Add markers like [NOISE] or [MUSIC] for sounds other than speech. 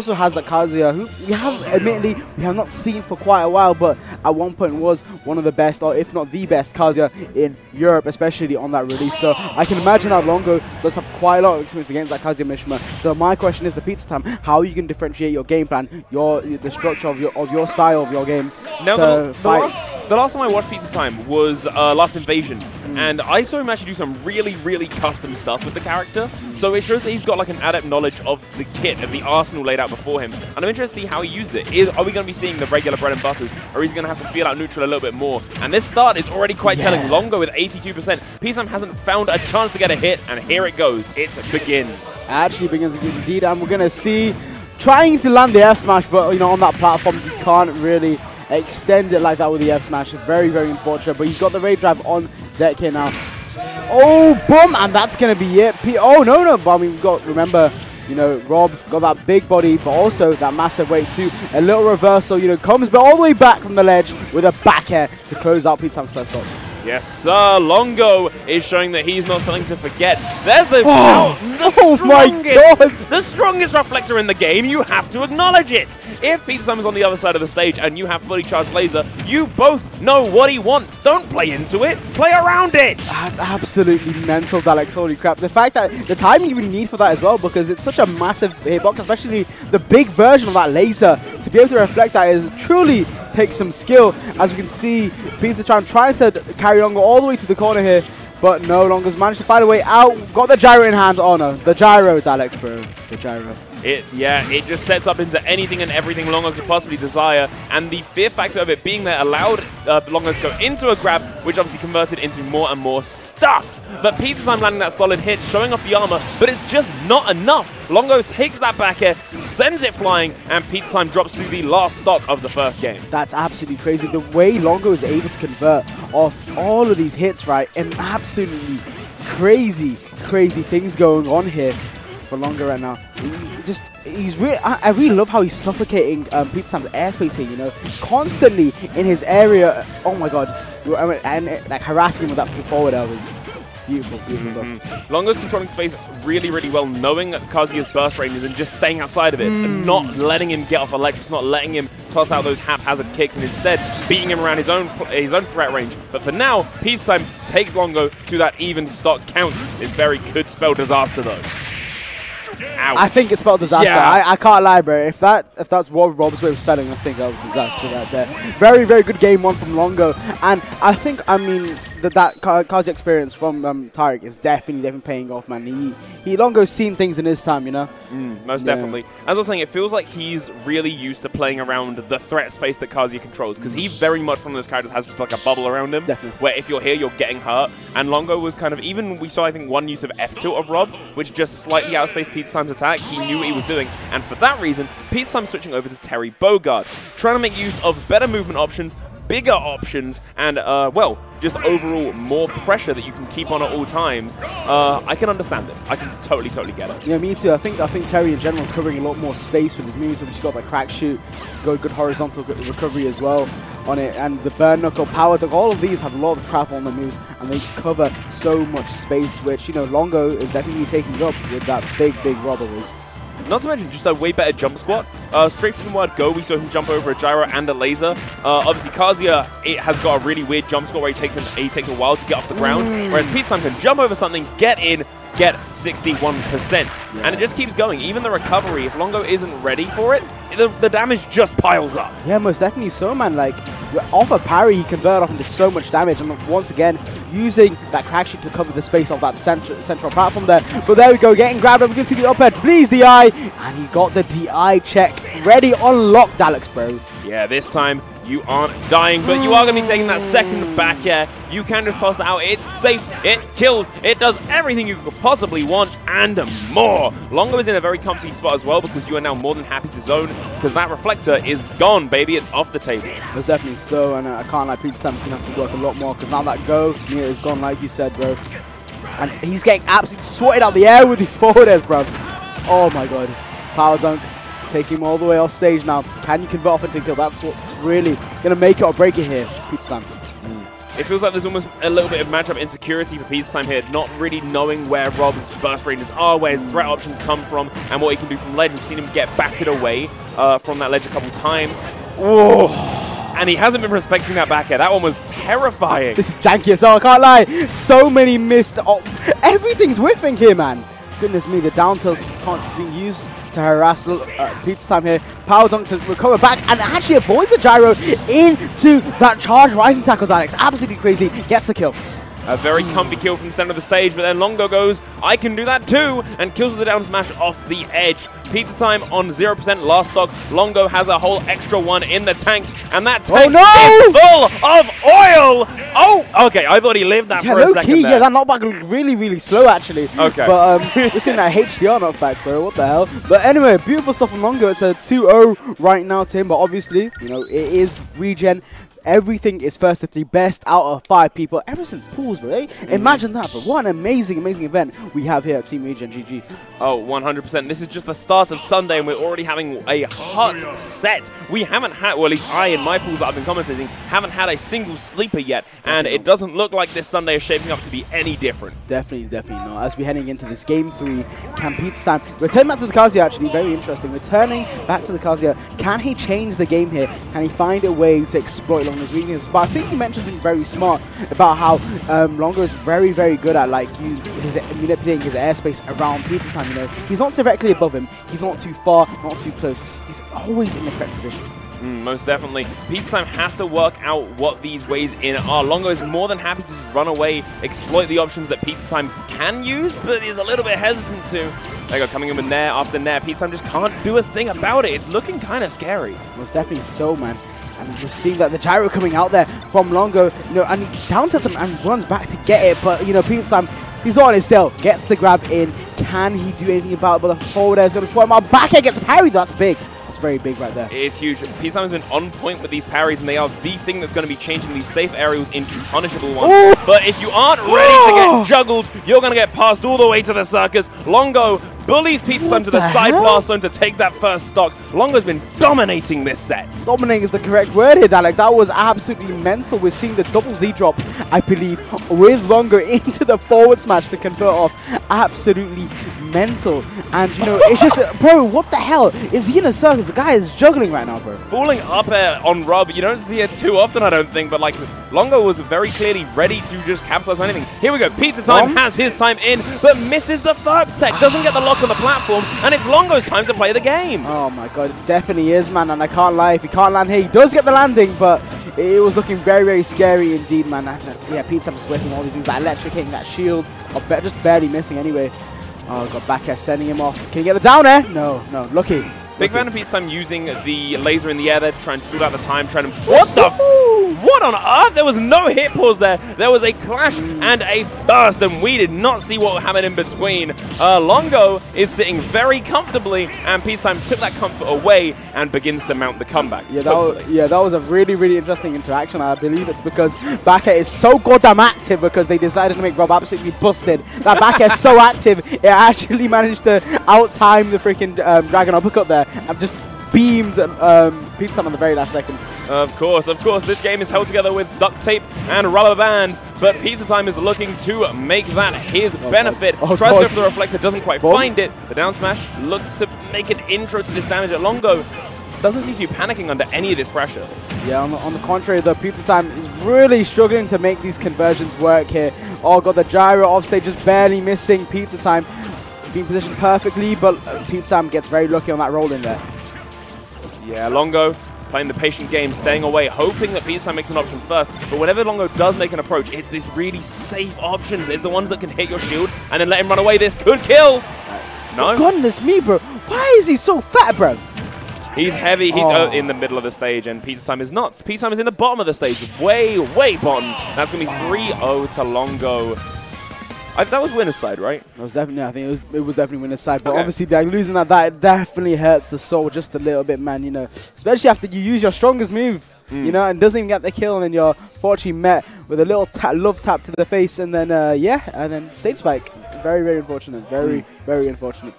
also has that Kazuya, who we have, admittedly, we have not seen for quite a while, but at one point was one of the best, or if not the best, Kazuya in Europe, especially on that release. So I can imagine that Longo does have quite a lot of experience against that Kazuya Mishima. So my question is the pizza time, how you can differentiate your game plan, your the structure of your of your style of your game. Now, the, the, last, the, last, time I watched Pizza Time was uh, Last Invasion, mm. and I saw him actually do some really, really custom stuff with the character. Mm. So it shows that he's got like an adept knowledge of the kit, and the arsenal laid out before him. And I'm interested to see how he uses it. Is, are we going to be seeing the regular bread and butters, or is he going to have to feel out neutral a little bit more? And this start is already quite yeah. telling. Longo with 82%. Pizza Time hasn't found a chance to get a hit, and here it goes. It begins. Actually begins indeed, and we're going to see trying to land the F smash, but you know on that platform you can't really extend it like that with the F smash. Very, very unfortunate. But he's got the Rage Drive on deck here now. Oh, boom! And that's going to be it. P oh, no, no. But I mean, we've got, remember, you know, Rob got that big body, but also that massive weight too. A little reversal, you know, comes but all the way back from the ledge with a back air to close out Pete Sam's first stock. Yes, sir. Longo is showing that he's not something to forget. There's the, oh, the oh strongest, the strongest reflector in the game. You have to acknowledge it. If Pizza Sam is on the other side of the stage and you have fully charged laser, you both know what he wants. Don't play into it. Play around it. That's absolutely mental, Daleks. Holy crap. The fact that the timing you really need for that as well, because it's such a massive hitbox, especially the big version of that laser, to be able to reflect that is truly takes some skill. As we can see, Pizza Time trying to carry on all the way to the corner here, but Longo's managed to find a way out. Got the gyro in hand. Oh no, the gyro, Alex, bro. The gyro. It, yeah, it just sets up into anything and everything Longo could possibly desire, and the fear factor of it being there allowed uh, Longo to go into a grab, which obviously converted into more and more stuff. But Pizza Time landing that solid hit, showing off the armor, but it's just not enough. Longo takes that back air, sends it flying, and Pizza Time drops to the last stock of the first game. That's absolutely crazy. The way Longo is able to convert off all of these hits, right, and absolutely crazy, crazy things going on here for Longo right now. He just he's really I, I, really love how he's suffocating um, Pizza Sam's airspace here. You know, constantly in his area. Oh my god, and, and like harassing him with that forward elbows. Beautiful, beautiful mm -hmm. stuff. Longo's controlling space really, really well, knowing Kazuya's burst ranges and just staying outside of it, mm. and not letting him get off electrics, not letting him toss out those haphazard kicks, and instead beating him around his own his own threat range. But for now, Pizza Time takes Longo to that even stock count. This very could spell disaster, though. Ouch. I think it's spelled disaster. Yeah. I, I can't lie, bro. If that if that's what Rob's way of spelling, I think that was disaster right there. Very, very good game one from Longo. And I think, I mean, that that Kazi experience from um, Tarek is definitely, definitely paying off, man. He, he Longo's seen things in his time, you know? Mm, most yeah. definitely. As I was saying, it feels like he's really used to playing around the threat space that Kazi controls, because he very much, one of those characters, has just like a bubble around him, definitely. where if you're here, you're getting hurt. And Longo was kind of, even we saw, I think, one use of F-tilt of Rob, which just slightly outspaced Pizza Time's attack. He knew what he was doing. And for that reason, Pizza Time switching over to Terry Bogard, trying to make use of better movement options, bigger options, and, uh, well, just overall more pressure that you can keep on at all times. Uh, I can understand this. I can totally, totally get it. Yeah, me too. I think I think Terry in general is covering a lot more space with his moves. He's got the crack shoot, good, good horizontal recovery as well on it, and the burn knuckle, power all of these have a lot of travel on the moves, and they cover so much space, which, you know, Longo is definitely taking up with that big, big Rob is. Not to mention just a way better jump squat. Uh, straight from the word go, we saw him jump over a gyro and a laser. Uh, obviously, Kazuya it has got a really weird jump squat where he takes, an, he takes a while to get off the ground, mm. whereas Pete Sam can jump over something, get in, get 61%. Yeah. And it just keeps going. Even the recovery, if Longo isn't ready for it, the, the damage just piles up. Yeah, most definitely so, man. Like, off a parry, he converted off into so much damage. And once again, using that crack shoot to cover the space of that central, central platform there. But there we go, getting grabbed. And we can see the up head. Please, DI. And he got the DI check ready on lock, Alex, bro. Yeah, this time you aren't dying, but you are going to be taking that second back air. You can just toss it out. It's safe. It kills. It does everything you could possibly want and more. Longo is in a very comfy spot as well because you are now more than happy to zone because that reflector is gone, baby. It's off the table. It's definitely so, and uh, I can't lie, Pizza Time's going to have to work a lot more because now that go yeah, is gone, like you said, bro. And he's getting absolutely swatted out the air with his forward airs, bro. Oh my god. Power dunk. Take him all the way off stage now. Can you convert off into kill? That's what's really going to make it or break it here. Pizza Time. Mm. It feels like there's almost a little bit of matchup insecurity for Pizza Time here, not really knowing where Rob's burst ranges are, where his threat options come from, and what he can do from ledge. We've seen him get batted away uh, from that ledge a couple times. Whoa! And he hasn't been respecting that back air. That one was terrifying. This is janky as hell, I can't lie. So many missed. Oh, everything's whiffing here, man. Goodness me, the down tilts can't be used to harass uh, Pizza Time here. Power dunk to recover back and actually avoids the gyro into that charge rising tackle. Alex, absolutely crazy. Gets the kill. A very comfy kill from the center of the stage, but then Longo goes, I can do that too, and kills with the down smash off the edge. Pizza time on 0% last stock. Longo has a whole extra one in the tank, and that Oh, tank no! is full of oil! Oh, okay, I thought he lived that Yeah, for a second key. there. Yeah, that knockback looked really, really slow actually. Okay. But um, [LAUGHS] we're seeing that HDR knockback, bro. What the hell? But anyway, beautiful stuff from Longo. It's a 2-0 right now to him. But obviously, you know, it is regen. Everything is first to three, best out of five people. Ever since pools, bro. eh? Mm-hmm. Imagine that, but what an amazing, amazing event we have here at Team Regen GG. Oh, 100%. This is just the start of Sunday, and we're already having a hot set. We haven't had, well, at least I, in my pools that I've been commentating, haven't had a single sleeper yet, and it doesn't look like this Sunday is shaping up to be any different. Definitely, definitely not. As we're heading into this game three, can time. Stan return back to the Kazuya? Actually, very interesting. Returning back to the Kazuya, can he change the game here? Can he find a way to exploit But I think he mentioned something very smart about how um, Longo is very, very good at like use his manipulating his airspace around Pizza Time. You know, he's not directly above him. He's not too far, not too close. He's always in the correct position. Mm, most definitely. Pizza Time has to work out what these ways in are. Longo is more than happy to just run away, exploit the options that Pizza Time can use, but is a little bit hesitant to. There you go, coming in with Nair after Nair. Pizza Time just can't do a thing about it. It's looking kind of scary. Most definitely so, man. And we're seeing that the gyro coming out there from Longo, you know, and he down tilts him and runs back to get it. But, you know, Time, he's on it still. Gets the grab in. Can he do anything about it? But the forward air is going to swap him out. Back air gets parried. That's big. That's very big right there. It is huge. Time has been on point with these parries, and they are the thing that's going to be changing these safe aerials into punishable ones. Ooh. But if you aren't ready to Oh. get juggled, you're going to get passed all the way to the circus. Longo bullies Pizza Time What to the, the side blast zone to take that first stock. Longo's been dominating this set. Dominating is the correct word here, Alex. That was absolutely mental. We're seeing the double Z drop, I believe, with Longo [LAUGHS] into the forward smash to convert off. Absolutely mental. And, you know, it's just, [LAUGHS] bro, what the hell? Is he in a circus? The guy is juggling right now, bro. Falling up air on Rob, you don't see it too often, I don't think, but like Longo was very clearly ready to just capitalize on anything. Here we go, Pizza Time Um. has his time in, but misses the first set, doesn't get the lock on the platform, and it's Longo's time to play the game. Oh my god, it definitely is, man. And I can't lie, if he can't land here, he does get the landing, but it was looking very, very scary indeed, man. I just, yeah, Pete's just whipping all these moves, that electric hitting that shield, or ba- just barely missing anyway. Oh, got back air, sending him off. Can he get the down air? No, no, lucky. Big fan of Pizza Time using the laser in the air there to try and stall out the time, trying to... What the... What on earth? There was no hit pause there. There was a clash mm. and a burst, and we did not see what happened in between. Uh, Longo is sitting very comfortably, and Pizza Time took that comfort away and begins to mount the comeback. Yeah, that was, yeah, that was a really, really interesting interaction. I believe it's because back air is so goddamn active because they decided to make Rob absolutely busted. That back air is so active, it actually [LAUGHS] managed to outtime the freaking um, Dragon Uppercut there and just beamed um, Pizza on the very last second. Of course, of course, this game is held together with duct tape and rubber bands, but Pizza Time is looking to make that his oh, benefit. Oh, God. Oh, Tries to go for the reflector, doesn't quite Bob. find it. The down smash looks to make an intro to this damage at Longo. Doesn't seem to be panicking under any of this pressure. Yeah, on the, on the contrary, the Pizza Time is really struggling to make these conversions work here. Oh, got the gyro off stage, just barely missing. Pizza Time being positioned perfectly, but Pizza Time gets very lucky on that roll in there. Yeah, Longo playing the patient game, staying away, hoping that Pizza Time makes an option first. But whenever Longo does make an approach, it's these really safe options. It's the ones that can hit your shield and then let him run away. This could kill. No, Goodness me, bro. Why is he so fat, bro? he's heavy. He's Oh. uh, in the middle of the stage, and Pizza Time is not. Pizza Time is in the bottom of the stage, way, way bottom. That's going to be 3-0 to Longo. I, that was winner's side, right? It was definitely, I think it was, it was definitely winner's side. But Okay. obviously, like, losing that, that definitely hurts the soul just a little bit, man. You know, especially after you use your strongest move, Mm. you know, and doesn't even get the kill, and then you're fortunately met with a little ta- love tap to the face, and then uh, yeah, and then stage spike. Very, very unfortunate. Very, Mm. very unfortunate.